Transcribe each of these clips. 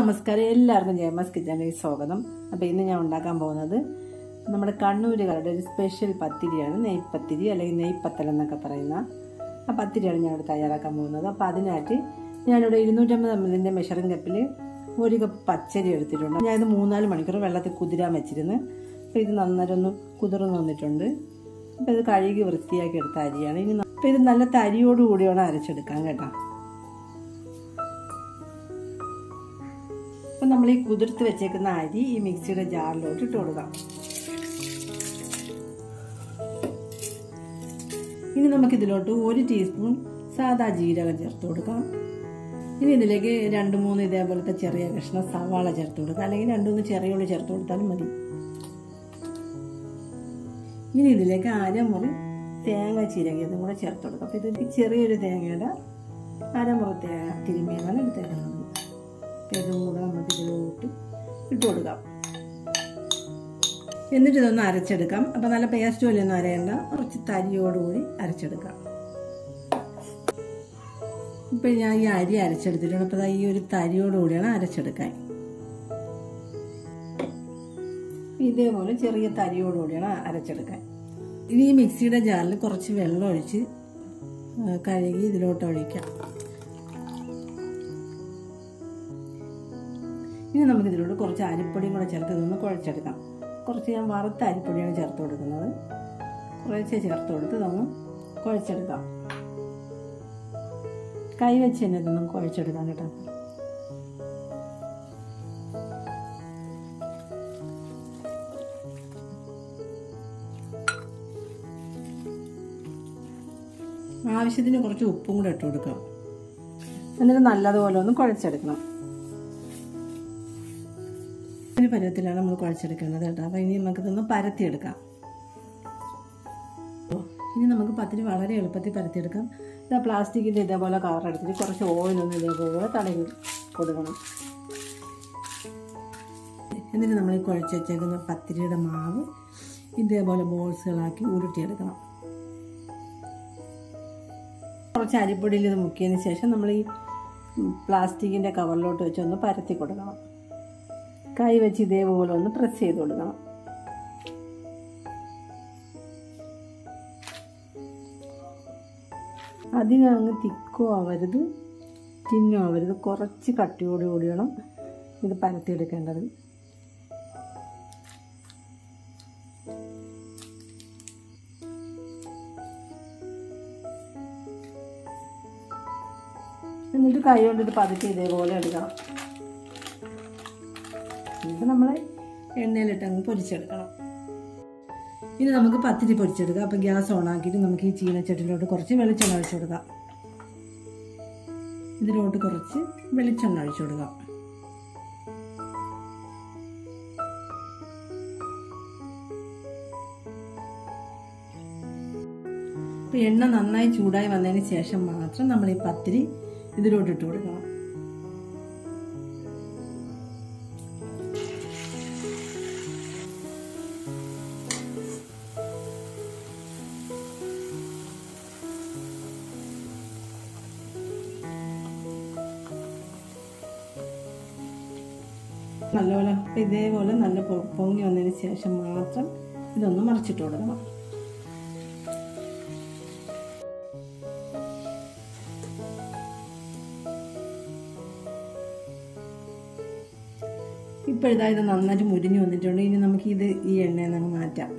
നമസ്കാരം. എല്ലാവർക്കും ജയമസ് കിച്ചണിലേക്ക് സ്വാഗതം. അപ്പോൾ ഇന്ന് ഞാൻ ഉണ്ടാക്കാൻ പോകുന്നത് നമ്മുടെ കണ്ണൂരുകാരുടെ ഒരു സ്പെഷ്യൽ പത്തിരിയാണ്. നെയ്പത്തിരി അല്ലെങ്കിൽ നെയ്പ്പത്തൽ എന്നൊക്കെ പറയുന്ന ആ പത്തിരിയാണ് ഞാനിവിടെ തയ്യാറാക്കാൻ പോകുന്നത്. അപ്പോൾ അതിനായിട്ട് ഞാനിവിടെ ഇരുന്നൂറ്റമ്പത് എമ്മിലിന്റെ മെഷറിംഗ് കപ്പിൽ ഒരു കപ്പ് പച്ചരി എടുത്തിട്ടുണ്ട്. ഞാനിത് മൂന്നാൽ മണിക്കൂർ വെള്ളത്തിൽ കുതിരാൻ വെച്ചിരുന്നു. അപ്പോൾ ഇത് നന്നായിട്ട് ഒന്ന് കുതിർന്ന് വന്നിട്ടുണ്ട്. അപ്പോൾ ഇത് കഴുകി വൃത്തിയാക്കി എടുത്ത അരിയാണ്. ഇനി അപ്പോൾ ഇത് നല്ല തരിയോടുകൂടിയാണ് അരച്ചെടുക്കാൻ കേട്ടോ. അപ്പം നമ്മൾ ഈ കുതിർത്ത് വെച്ചേക്കുന്ന അരി ഈ മിക്സിയുടെ ജാറിലോട്ട് ഇട്ട് കൊടുക്കാം. ഇനി നമുക്കിതിലോട്ട് ഒരു ടീസ്പൂൺ സാദാ ജീരകം ചേർത്ത് കൊടുക്കാം. ഇനി ഇതിലേക്ക് രണ്ട് മൂന്ന് ഇതേപോലത്തെ ചെറിയ കഷ്ണം സവാള ചേർത്ത് കൊടുക്കാം. അല്ലെങ്കിൽ രണ്ടുമൂന്ന് ചെറിയ ഉള്ളി ചേർത്ത് കൊടുത്താലും മതി. ഇനി ഇതിലേക്ക് അരമുറി തേങ്ങ ചിരകിയതും കൂടെ ചേർത്ത് കൊടുക്കാം. അപ്പോൾ ഇത് ചെറിയൊരു തേങ്ങയുടെ അരമുറി തേങ്ങ തിരുമ്മിയാണ് എടുത്തേക്കുന്നത്. ഇതും കൂടെ നമുക്ക് ഇതിലോട്ട് ഇട്ട് കൊടുക്കാം. എന്നിട്ട് ഇതൊന്ന് അരച്ചെടുക്കാം. അപ്പം നല്ല പേസ്റ്റ് പോലെ ഒന്നും അരയണ്ട. കുറച്ച് തരിയോടുകൂടി അരച്ചെടുക്കാം. ഇപ്പം ഞാൻ ഈ അരി അരച്ചെടുത്തിട്ടുണ്ട്. അപ്പോൾ ഈ ഒരു തരിയോടുകൂടിയാണ് അരച്ചെടുക്കാൻ. ഇതേപോലെ ചെറിയ തരിയോടുകൂടിയാണ് അരച്ചെടുക്കാൻ. ഇനി ഈ മിക്സിയുടെ ജാറിൽ കുറച്ച് വെള്ളം ഒഴിച്ച് കഴുകി ഇതിലോട്ട് ഒഴിക്കാം. ഇനി നമുക്ക് ഇതിലൂടെ കുറച്ച് അരിപ്പൊടിയും കൂടെ ചേർത്ത് ഇതൊന്ന് കുഴച്ചെടുക്കാം. കുറച്ച് ഞാൻ വറുത്ത അരിപ്പൊടിയാണ് ചേർത്ത് കൊടുക്കുന്നത്. കുറച്ച് ചേർത്ത് കൊടുത്ത് ഇതൊന്ന് കുഴച്ചെടുക്കാം. കൈ വെച്ച് തന്നെ ഇതൊന്നും കുഴച്ചെടുക്കാം കേട്ടോ. ആവശ്യത്തിന് കുറച്ച് ഉപ്പും കൂടെ ഇട്ട് കൊടുക്കാം. എന്നിട്ട് നല്ലതുപോലെ ഒന്ന് കുഴച്ചെടുക്കണം. ഒരു പരുവത്തിലാണ് നമ്മൾ കുഴച്ചെടുക്കേണ്ടത് കേട്ടോ. അപ്പോൾ ഇനി നമുക്ക് ഇതൊന്ന് പരത്തിയെടുക്കാം. ഇനി നമുക്ക് പത്തിരി വളരെ എളുപ്പത്തിൽ പരത്തിയെടുക്കാം. ഇത് പ്ലാസ്റ്റിക്കിന്റെ ഇതേപോലെ കവർ എടുത്തിട്ട് കുറച്ച് ഓയിലൊന്നും ഇതേപോലെ തടവി കൊടുക്കണം. എന്നിട്ട് നമ്മൾ ഈ കുഴച്ച് വെച്ചേക്കുന്ന പത്തിരിയുടെ മാവ് ഇതേപോലെ ബോൾസുകളാക്കി ഉരുട്ടിയെടുക്കണം. കുറച്ച് അരിപ്പൊടിയിൽ ഇത് മുക്കിയതിന് ശേഷം നമ്മൾ ഈ പ്ലാസ്റ്റിക്കിന്റെ കവറിലോട്ട് വെച്ചൊന്ന് പരത്തി കൊടുക്കണം. കൈ വെച്ച് ഇതേപോലെ ഒന്ന് പ്രസ് ചെയ്ത് കൊടുക്കണം. അതിനങ്ങ് തിക്കോ ആവരുത് തിന്നോ ആവരുത്. കുറച്ച് കട്ടിയോട് കൂടി വേണം ഇത് പരത്തിയെടുക്കേണ്ടത് എന്നിട്ട് കൈ കൊണ്ടിട്ട് പതുക്കെ ഇതേപോലെ എടുക്കണം. എന്നിട്ട് നമ്മൾ എണ്ണയിലിട്ട് അങ്ങ് പൊരിച്ചെടുക്കണം. ഇനി നമുക്ക് പത്തിരി പൊരിച്ചെടുക്കാം. അപ്പോൾ ഗ്യാസ് ഓണാക്കിയിട്ട് നമുക്ക് ഈ ചീനച്ചട്ടിലോട്ട് കുറച്ച് വെളിച്ചെണ്ണ ഒഴിച്ചു കൊടുക്കാം. ഇതിലോട്ട് കുറച്ച് വെളിച്ചെണ്ണ ഒഴിച്ചു കൊടുക്കാം. അപ്പം എണ്ണ നന്നായി ചൂടായി വന്നതിന് ശേഷം മാത്രം നമ്മൾ ഈ പത്തിരി ഇതിലോട്ട് ഇട്ട് കൊടുക്കണം. നല്ലപോലെ ഇതേപോലെ നല്ല പൊങ്ങി വന്നതിന് ശേഷം മാത്രം ഇതൊന്ന് മറിച്ചിട്ട് കൊടുക്കണം. ഇപ്പോഴിതാ ഇത് നന്നായിട്ട് മുരിഞ്ഞ് വന്നിട്ടുണ്ട്. ഇനി നമുക്ക് ഇത് ഈ എണ്ണയിൽ നിന്ന് മാറ്റാം.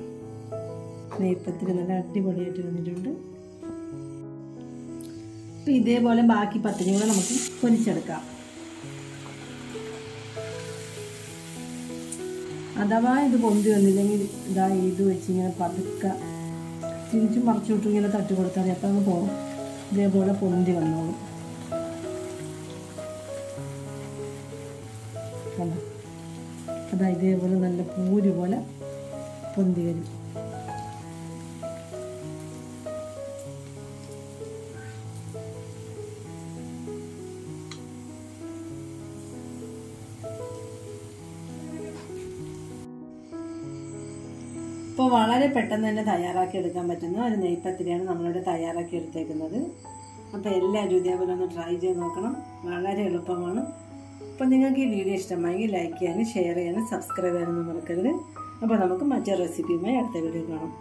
നെയ്പ്പത്തിൽ നല്ല അടിപൊളിയായിട്ട് വന്നിട്ടുണ്ട്. ഇപ്പം ഇതേപോലെ ബാക്കി പത്തിരി കൂടെ നമുക്ക് പൊരിച്ചെടുക്കാം. അഥവാ ഇത് പൊന്തി വന്നില്ലെങ്കിൽ ഇതാ ഇത് വെച്ച് ഇങ്ങനെ പതുക്ക തിരിച്ചും മറിച്ചോട്ടും ഇങ്ങനെ തട്ടി കൊടുത്താൽ അപ്പം അങ്ങ് പോകും ഇതേപോലെ പൊന്തി വന്നോളും. കണ്ടോ? അതാ ഇതേപോലെ നല്ല പൂരി പോലെ പൊന്തി വരും. ഇപ്പോൾ വളരെ പെട്ടെന്ന് തന്നെ തയ്യാറാക്കി എടുക്കാൻ പറ്റുന്ന ഒരു നെയ്പ്പത്തിരിയാണ് നമ്മളിവിടെ തയ്യാറാക്കി എടുത്തേക്കുന്നത്. അപ്പോൾ എല്ലാവരും ഇതേപോലെ ഒന്ന് ട്രൈ ചെയ്ത് നോക്കണം. വളരെ എളുപ്പമാണ്. അപ്പോൾ നിങ്ങൾക്ക് ഈ വീഡിയോ ഇഷ്ടമായെങ്കിൽ ലൈക്ക് ചെയ്യാനും ഷെയർ ചെയ്യാനും സബ്സ്ക്രൈബ് ചെയ്യാനൊന്നും മറക്കരുത്. അപ്പോൾ നമുക്ക് മറ്റൊരു റെസിപ്പിയുമായി അടുത്ത വീഡിയോ കാണാം.